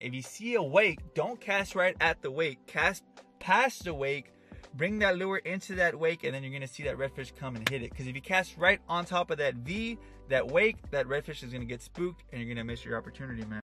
If you see a wake, don't cast right at the wake. Cast past the wake, bring that lure into that wake, and then you're gonna see that redfish come and hit it. Because if you cast right on top of that V, that wake, that redfish is gonna get spooked and you're gonna miss your opportunity, man.